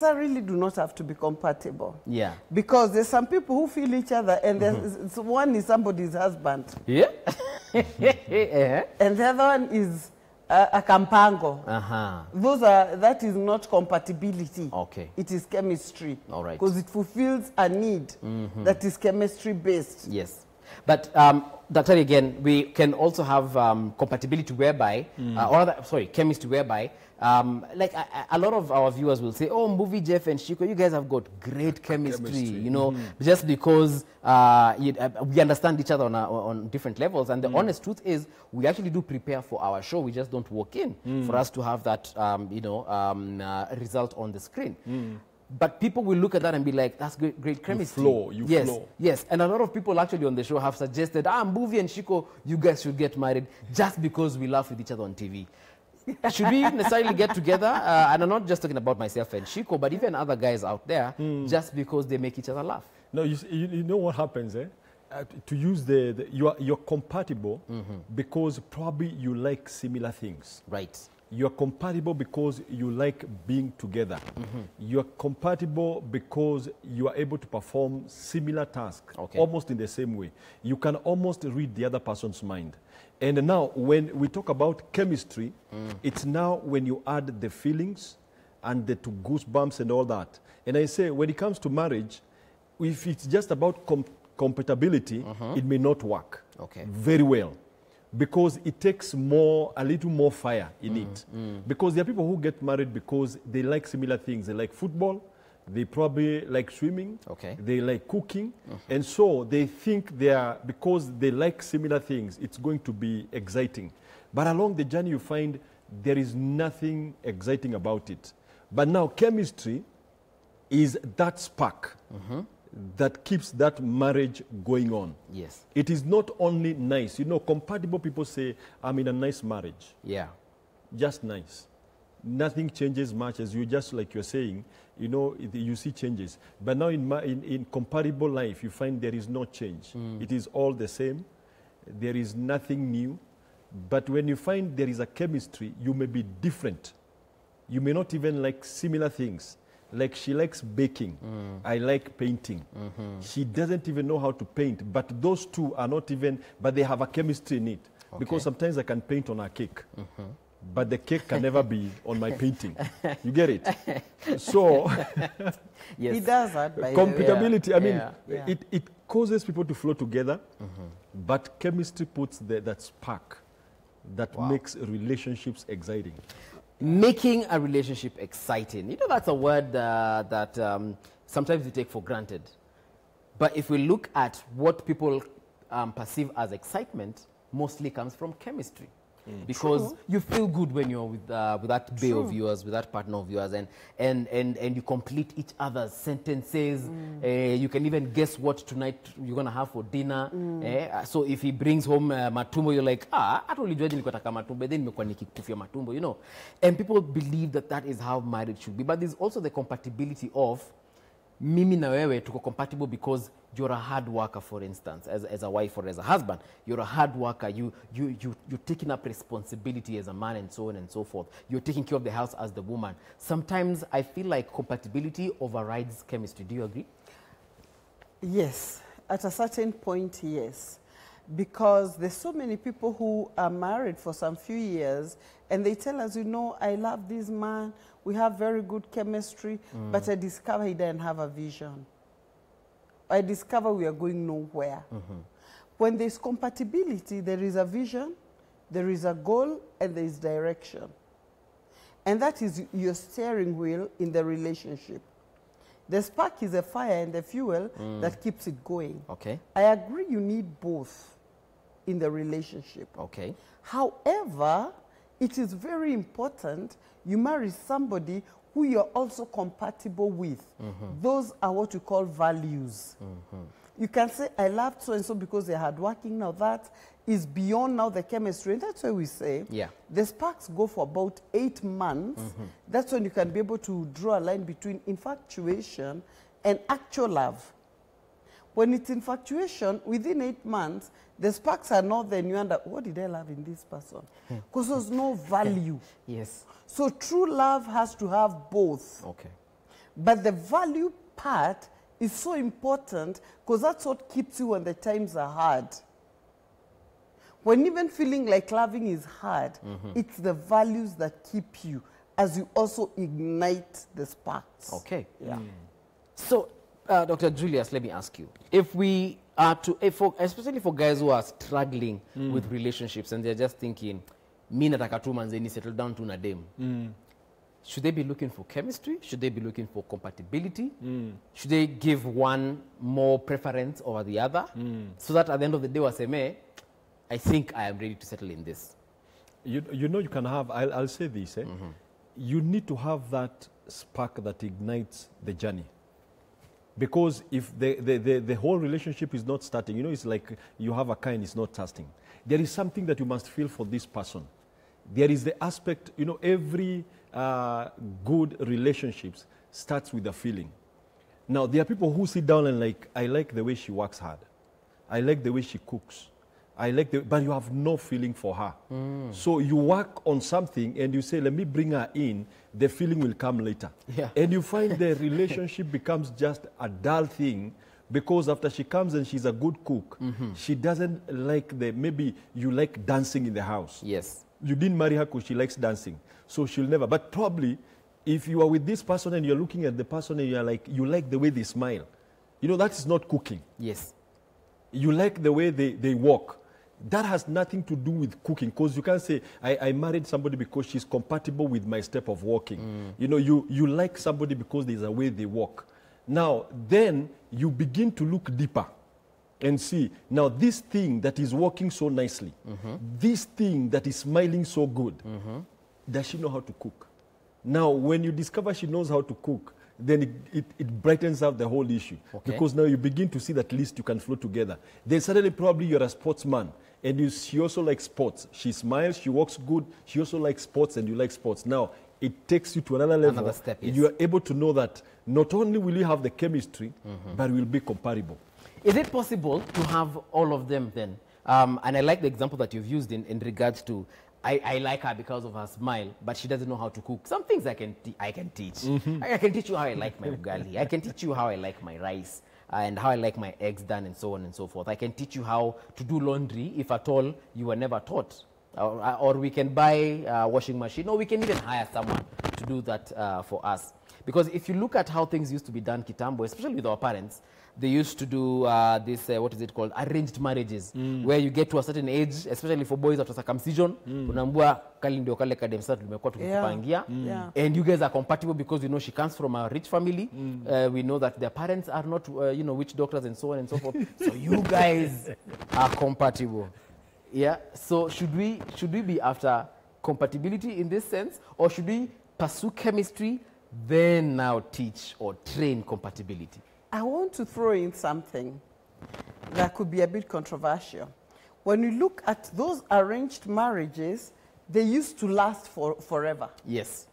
They really do not have to be compatible. Yeah. Because there's some people who feel each other, and there's one is somebody's husband, Yeah. yeah. and the other one is a, a campango. Uh-huh. Those are that is not compatibility. Okay. It is chemistry. All right. Because it fulfills a need that is chemistry based. Yes. But, um, Dr. again, we can also have um, compatibility whereby, uh, or rather, sorry, chemistry whereby, um, like a, a- lot of our viewers will say, oh, Mbuvi Jeff and Shiko, you guys have got great chemistry, Chemistry. you know, just because uh, you, uh, we understand each other on, a, on different levels. And the honest truth is, we actually do prepare for our show. We just don't walk in for us to have that, um, you know, um, uh, result on the screen. But people will look at that and be like, that's great, great chemistry. flow, you yes, flow. Yes, and a lot of people actually on the show have suggested, ah, Mbuvi and Shiko, you guys should get married just because we laugh with each other on TV. Should we necessarily get together? Uh, and I'm not just talking about myself and Shiko, but even other guys out there, just because they make each other laugh. No, you, you, you know what happens, eh? Uh, to use the, the you are, you're compatible because probably you like similar things. Right. You're compatible because you like being together. You're compatible because you are able to perform similar tasks, Okay. almost in the same way. You can almost read the other person's mind. And now, when we talk about chemistry, it's now when you add the feelings and the to goosebumps and all that. And I say, when it comes to marriage, if it's just about com- compatibility, uh-huh. it may not work Okay. very well because it takes more a little more fire in mm, it mm. because there are people who get married because they like similar things they like football they probably like swimming Okay. they like cooking and so they think they are because they like similar things it's going to be exciting but along the journey you find there is nothing exciting about it but now chemistry is that spark mm-hmm. that keeps that marriage going on Yes. it is not only nice. You know, compatible people say, I'm in a nice marriage. Yeah. Just nice. Nothing changes much as you just like you're saying, you know, you see changes. But now in, ma- in, in comparable life, you find there is no change. Mm. It is all the same. There is nothing new. But when you find there is a chemistry, you may be different. You may not even like similar things. Like she likes baking. Mm. I like painting. Mm-hmm. She doesn't even know how to paint. But those two are not even, but they have a chemistry in it. Because sometimes I can paint on a cake. Mm-hmm. But the cake can never be on my painting. You get it? So Yes. He does that by the way. compatibility, I mean, Yeah. Yeah. It, it causes people to flow together. But chemistry puts the, that spark that makes relationships exciting. making a relationship exciting. You know, that's a word uh, that um, sometimes we take for granted. But if we look at what people um, perceive as excitement, mostly comes from chemistry. Because True. you feel good when you're with, uh, with that bae of yours, with that partner of yours, and, and, and, and you complete each other's sentences. Mm. Uh, you can even guess what tonight you're going to have for dinner. Eh, uh, so if he brings home uh, matumbo, you're like, ah, hata ulijuaje nilikuwa matumbo, then nimekuwa nikikufia matumbo, you know. And people believe that that is how marriage should be. But there's also the compatibility of mimi na wewe tuko compatible because you're a hard worker for instance as, as a wife or as a husband. You're a hard worker. You, you, you, you're taking up responsibility as a man and so on and so forth. You're taking care of the house as the woman. Sometimes i feel like compatibility overrides chemistry. Do you agree? Yes, at a certain point, yes. Because there's so many people who are married for some few years and they tell us, you know, I love this man, we have very good chemistry, but I mm. discover he didn't have a vision. I discover we are going nowhere. Mm-hmm. When there's compatibility, there is a vision, there is a goal, and there is direction. And that is your steering wheel in the relationship. The spark is a fire and the fuel mm. that keeps it going. okay I agree you need both in the relationship. okay However, it is very important you marry somebody who you're also compatible with. Mm-hmm. Those are what we call values. Mm-hmm. You can say, I love so and so because they're hardworking. Now, that is beyond now the chemistry. And that's why we say Yeah. the sparks go for about eight months. Mm-hmm. That's when you can be able to draw a line between infatuation and actual love. When it's infatuation, within eight months, the sparks are not there. and You wonder, what did I love in this person? Hmm. Because there's no value. yes So true love has to have both. okay But the value part is so important because that's what keeps you when the times are hard. When even feeling like loving is hard, mm-hmm. it's the values that keep you as you also ignite the sparks. Okay. Yeah. Mm. So, uh, Dr. Julius, let me ask you. If we are to, if for, especially for guys who are struggling mm. with relationships and they're just thinking, mi nataka tu manzeni settle down to na dem. Mm. Should they be looking for chemistry? Should they be looking for compatibility? Mm. Should they give one more preference over the other? So that at the end of the day, waseme, I think I am ready to settle in this. You, you know, you can have, I'll, I'll say this, eh? Mm-hmm. you need to have that spark that ignites the journey. Because if the, the, the, the whole relationship is not starting, you know, it's like you have a and it's not testing. There is something that you must feel for this person. There is the aspect, you know, every uh, good relationships starts with a feeling. Now, there are people who sit down and like, I like the way she works hard. I like the way she cooks. I like the, but you have no feeling for her. So you work on something and you say, let me bring her in. The feeling will come later. Yeah. And you find the relationship becomes just a dull thing because after she comes and she's a good cook, mm-hmm. she doesn't like the, maybe you like dancing in the house Yes. you didn't marry her because she likes dancing. So she'll never. But probably, if you are with this person and you're looking at the person and you're like, you like the way they smile, you know, that is not cooking. Yes. You like the way they, they walk. That has nothing to do with cooking because you can't say, I, I married somebody because she's compatible with my step of walking. Mm. You know, you, you like somebody because there's a way they walk. Now, then you begin to look deeper and see now this thing that is working so nicely, mm-hmm. this thing that is smiling so good, mm-hmm. does she know how to cook? Now, when you discover she knows how to cook, then it, it, it brightens up the whole issue Okay. because now you begin to see that at least you can flow together. Then suddenly, probably you're a sportsman and you, she also likes sports. She smiles, she walks good, she also likes sports, and you like sports. Now, it takes you to another level. Another step, yes. You are able to know that not only will you have the chemistry, but will be comparable. Is it possible to have all of them then? Um, and I like the example that you've used in, in regards to I, I like her because of her smile, but she doesn't know how to cook. Some things I can, I can teach. I, I can teach you how I like my ugali. I can teach you how I like my rice uh, and how I like my eggs done and so on and so forth. I can teach you how to do laundry if at all you were never taught. Or, or we can buy a washing machine, or we can even hire someone to do that uh, for us. Because if you look at how things used to be done kitambo, especially with our parents, they used to do uh, this, uh, what is it called, arranged marriages, mm. where you get to a certain age, especially for boys after circumcision, unaambua kali ndio kale kadem tumekuwa tukikupangia Yeah. and you guys are compatible because you know she comes from a rich family. mm. Uh, we know that their parents are not, uh, you know, witch doctors and so on and so forth. so you guys are compatible. Yeah. So should we should we be after compatibility in this sense, or should we pursue chemistry, then now teach or train compatibility? I want to throw in something that could be a bit controversial. When you look at those arranged marriages, they used to last for forever. Yes.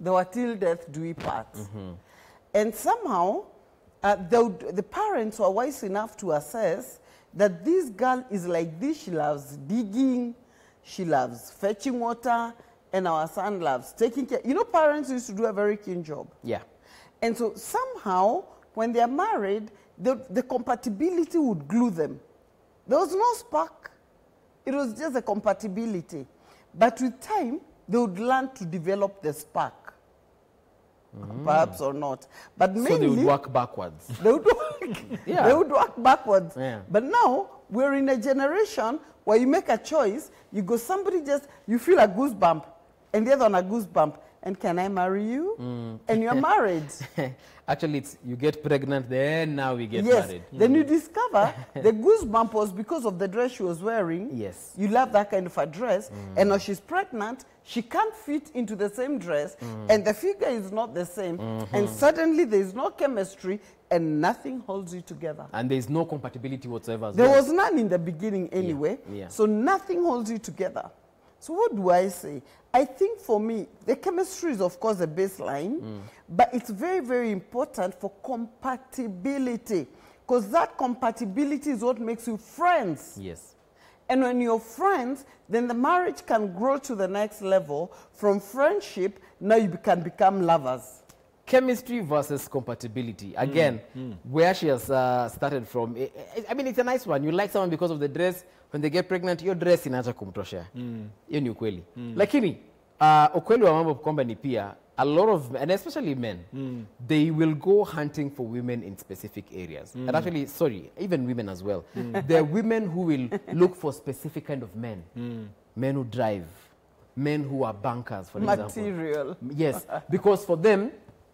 They were till death do we part. And somehow, uh, would- the parents were wise enough to assess that this girl is like this. She loves digging, she loves fetching water, and our son loves taking care. You know, parents used to do a very keen job. Yeah. And so somehow, when they are married, the, the compatibility would glue them. There was no spark. It was just a compatibility. But with time, they would learn to develop the spark. Mm-hmm. Perhaps or not. But mainly, So they would work backwards. they would work, Yeah. they would work backwards. Yeah. But now we're in a generation where you make a choice, you go, somebody just, you feel a goosebump, and the other one a goosebump, and can I marry you? Mm. And you're married. Actually, it's you get pregnant, then now we get yes. married. Then you mm. discover the goosebump was because of the dress she was wearing. Yes. You love that kind of a dress. Mm. And now she's pregnant. She can't fit into the same dress. Mm. And the figure is not the same. Mm-hmm. And suddenly there is no chemistry and nothing holds you together. And there is no compatibility whatsoever. There well. was none in the beginning anyway. yeah. So nothing holds you together. So what do I say? I think for me, the chemistry is of course a baseline, mm. but it's very, very important for compatibility. Because that compatibility is what makes you friends. Yes. And when you're friends, then the marriage can grow to the next level. From friendship, now you can become lovers. Chemistry versus compatibility. Hmm, Again, hmm. where she has uh, started from. I, I- I mean, it's a nice one. You like someone because of the dress. When they get pregnant, your dress inaacha kumtoshea. Hmm. Hiyo ni ukweli. Lakini uh, ukweli wa mambo kwamba ni pia a lot of and especially men they will go hunting for women in specific areas and actually sorry even women as well there are women who will look for specific kind of men men who drive men who are bankers for example Material. Yes, because for them,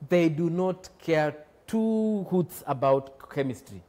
they do not care two hoots about chemistry.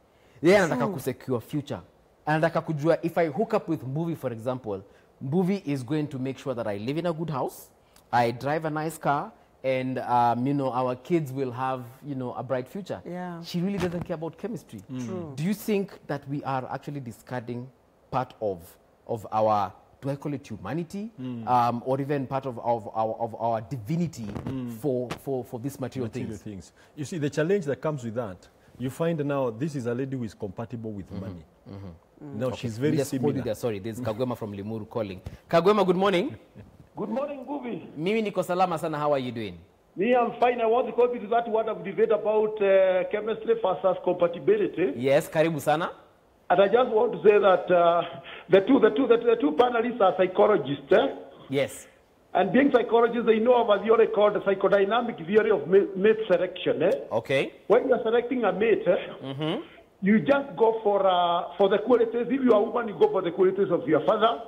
Yeye anataka kusecure future. Anataka kujua if I hook up with Mbuvi for example, Mbuvi is going to make sure that I live in a good house, I drive a nice car, and um, you know our kids will have you know a bright future. Yeah. She really doesn't care about chemistry. Do you think that we are actually discarding part of of our do I call it humanity mm. um, or even part of, of, our, of our divinity mm. for, for, for these material, material things? things. You see, the challenge that comes with that, you find now this is a lady who is compatible with money. Now she's very We just hold you similar. there. Sorry, there's Kagwema from Limuru calling. Kagwema, good morning. Good morning, Gubi. Mimi niko salama sana. How are you doing? Me, I'm fine. I want to go to that what of debate about uh, chemistry versus compatibility. Yes, karibu sana. And I just want to say that uh, the two, the two, the, the two panelists are psychologists. Eh? Yes. And being psychologists, they know of a theory called the psychodynamic theory of mate selection. Eh? Okay. When you're selecting a mate, eh, you just go for, uh, for the qualities. If you're a woman, you go for the qualities of your father.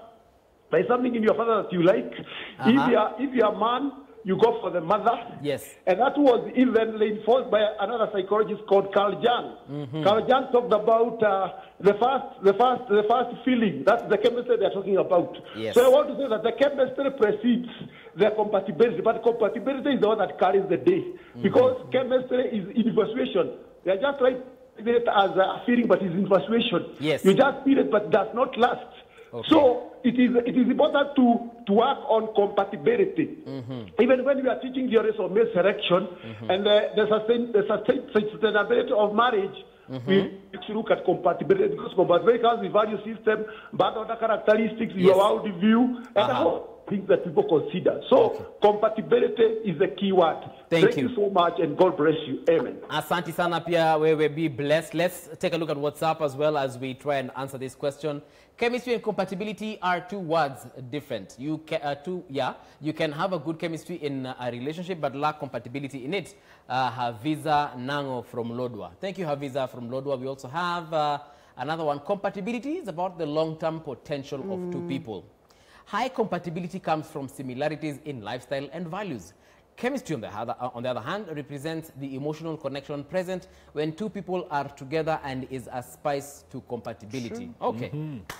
There's something in your father that you like. Uh-huh. If, you're, if you're a man, you go for the mother. Yes. And that was even reinforced by another psychologist called Carl Jung. Mm-hmm. Carl Jung talked about uh, the first, the first, the first feeling. That's the chemistry they're talking about. Yes. So I want to say that the chemistry precedes the compatibility, but compatibility is the one that carries the day Mm-hmm. because chemistry is infatuation. They're just like it as a feeling, but it's infatuation. Yes. You just feel it, but does not last. Okay. So it is it is important to to work on compatibility. Mm-hmm. Even when we are teaching theories of mate selection mm-hmm. and the, the, sustain, the sustain, sustainability of marriage, mm-hmm. we need to look at compatibility because compatibility comes with value system, but other characteristics, Yes. your worldview, and Uh-huh. all things that people consider. So compatibility is the key word. Thank you. you so much, and God bless you. Amen. Asanti sana pia wewe be blessed. Let's take a look at WhatsApp as well as we try and answer this question. Chemistry and compatibility are two words different. You can, uh, two, yeah, you can have a good chemistry in a relationship but lack compatibility in it. Uh, Haviza Nango from Lodwar. Thank you, Haviza from Lodwar. We also have uh, another one. Compatibility is about the long-term potential of two people. High compatibility comes from similarities in lifestyle and values. Chemistry, on the, other, on the other hand, represents the emotional connection present when two people are together and is a spice to compatibility. Okay,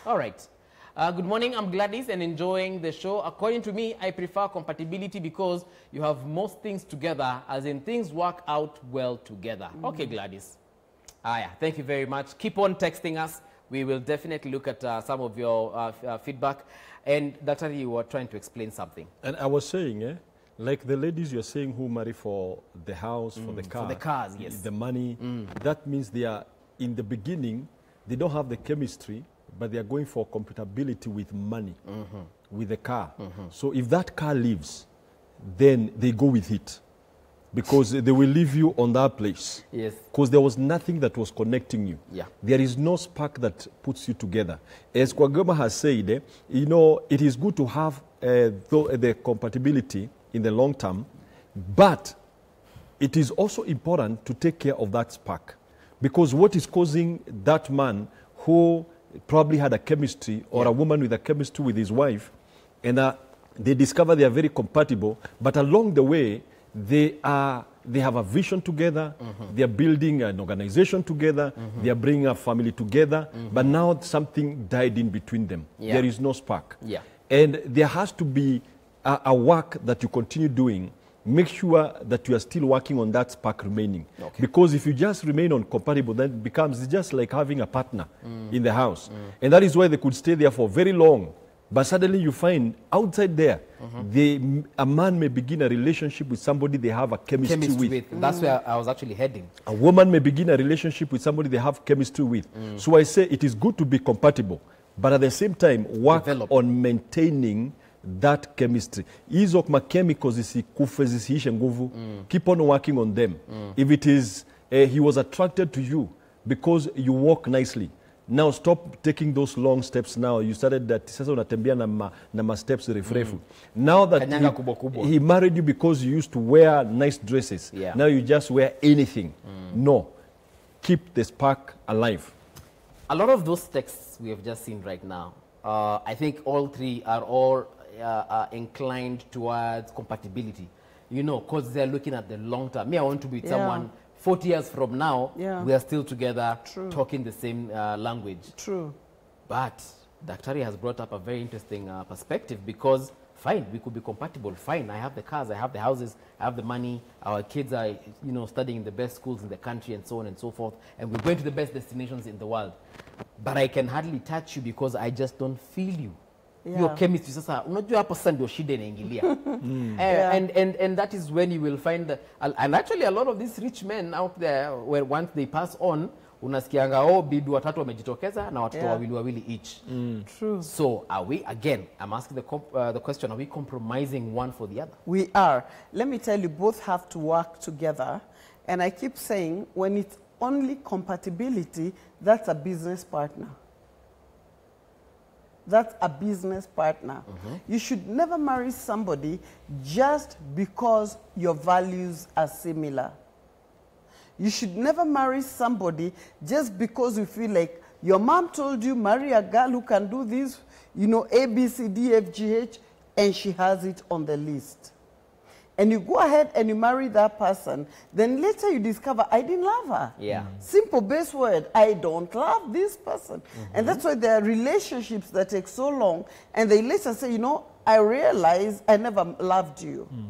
all right. Uh, good morning, I'm Gladys and enjoying the show. According to me, I prefer compatibility because you have most things together, as in things work out well together. Okay, Gladys. Ah, yeah. Thank you very much. Keep on texting us. We will definitely look at uh, some of your uh, uh, feedback. And Dr. you were trying to explain something. And I was saying, eh, like the ladies you're saying who marry for the house, for the car, Mm, the cars, yes. Mm. the money, that means they are, in the beginning, they don't have the chemistry, but they are going for compatibility with money, Mm-hmm. with the car. So if that car leaves, then they go with it because they will leave you on that place. Yes. Because there was nothing that was connecting you. Yeah. There is no spark that puts you together. As Kwagoma has said, eh, you know, it is good to have uh, tho- the compatibility in the long term, but it is also important to take care of that spark. Because what is causing that man who probably had a chemistry or a woman with a chemistry with his wife, and uh, they discover they are very compatible, but along the way, they are they have a vision together. Mm-hmm. They are building an organization together. Mm-hmm. They are bringing a family together. Mm-hmm. But now something died in between them. Yeah. there is no spark. Yeah. and there has to be a, a work that you continue doing. Make sure that you are still working on that spark remaining. Okay. because if you just remain uncompatible then it becomes just like having a partner mm. in the house. Mm. And that is why they could stay there for very long but suddenly you find outside there they, a man may begin a relationship with somebody they have a chemistry, Chemistry with. with. That's where I was actually heading. A woman may begin a relationship with somebody they have chemistry with. Mm. So I say it is good to be compatible, but at the same time, work Develop. on maintaining that chemistry hizo ma chemicals zisikufe zisiishe nguvu mm. keep on working on them mm. if it is uh, he was attracted to you because you walk nicely now stop taking those long steps now you started that sasa unatembea na ma, na ma steps refu refu now that he, kubwa kubwa. he married you because you used to wear nice dresses Yeah. now you just wear anything no keep the spark alive A lot of those texts we have just seen right now, uh, I think all three are all uh, uh, inclined towards compatibility. You know, because they're looking at the long term. Me, I want to be with Yeah. someone 40 years from now, Yeah. we are still together, True. talking the same uh, language. True. But Daktari has brought up a very interesting uh, perspective because, fine, we could be compatible. Fine, I have the cars, I have the houses, I have the money. Our kids are, you know, studying in the best schools in the country and so on and so forth. And we're going to the best destinations in the world. But I can hardly touch you because I just don't feel you. Yeah. Your chemistry sasa unajua hapo sasa ndio shida inaingilia Eh, Yeah. and, and, and that is when you will find uh, and actually a lot of these rich men out there where once they pass on unasikianga oh bibi watatu wamejitokeza na watoto Yeah. wawili wawili each mm. True. so are we again i'm asking the, comp- uh, the question are we compromising one for the other We are. Let me tell you, both have to work together. And I keep saying, when it's only compatibility, that's a business partner. That's a business partner. Mm-hmm. You should never marry somebody just because your values are similar. You should never marry somebody just because you feel like your mom told you marry a girl who can do this, you know, A, B, C, D, F, G, H, and she has it on the list. And you go ahead and you marry that person, then later you discover, I didn't love her. Yeah. Simple base word, I don't love this person. Mm-hmm. And that's why there are relationships that take so long, and they later say, you know, I realize I never loved you. Hmm.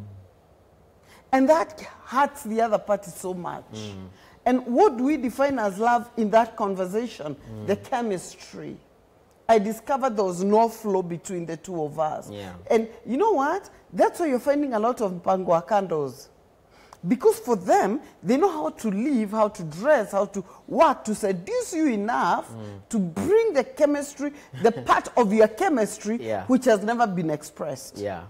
And that hurts the other party so much. Hmm. And what do we define as love in that conversation? Hmm. The chemistry. I discovered there was no flow between the two of us. Yeah. And you know what? That's why you're finding a lot of mpango candles. Because for them, they know how to live, how to dress, how to work, to seduce you enough mm. to bring the chemistry, the part of your chemistry Yeah. which has never been expressed. yeah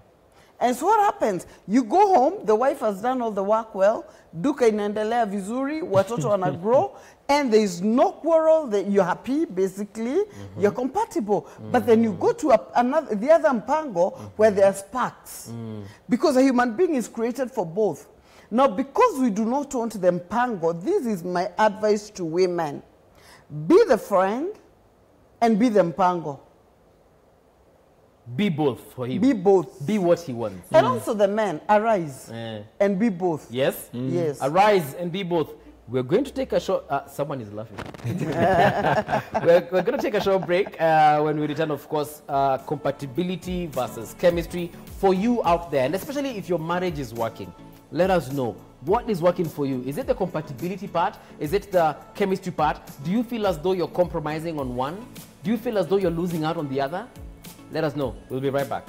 And so what happens? You go home, the wife has done all the work well, duka inaendelea vizuri, watoto wana grow, and there is no quarrel, that you're happy, basically, mm -hmm. you're compatible. Mm -hmm. But then you go to a, another, the other mpango mm -hmm. where there are sparks. Because a human being is created for both. Now, because we do not want the mpango, this is my advice to women. Be the friend and be the mpango. Be both for him. Be both. be what he wants. And also the man, arise Eh. and be both. yes? Yes. arise and be both. We're going to take a short uh, someone is laughing. We're, we're going to take a short break uh, when we return of course uh, compatibility versus chemistry for you out there. And especially if your marriage is working let us know. What is working for you? Is it the compatibility part? Is it the chemistry part? Do you feel as though you're compromising on one? Do you feel as though you're losing out on the other let us know. We'll be right back